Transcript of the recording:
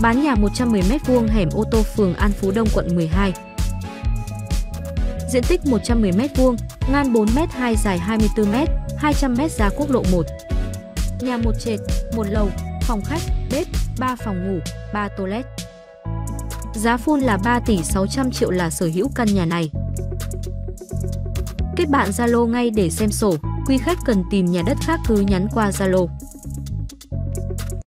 Bán nhà 110m2 hẻm ô tô phường An Phú Đông quận 12. Diện tích 110m2, ngang 4m2 dài 24m, 200m ra quốc lộ 1. Nhà một trệt, một lầu, phòng khách, bếp, 3 phòng ngủ, 3 toilet. Giá full là 3 tỷ 600 triệu là sở hữu căn nhà này. Kết bạn Zalo ngay để xem sổ, quý khách cần tìm nhà đất khác cứ nhắn qua Zalo.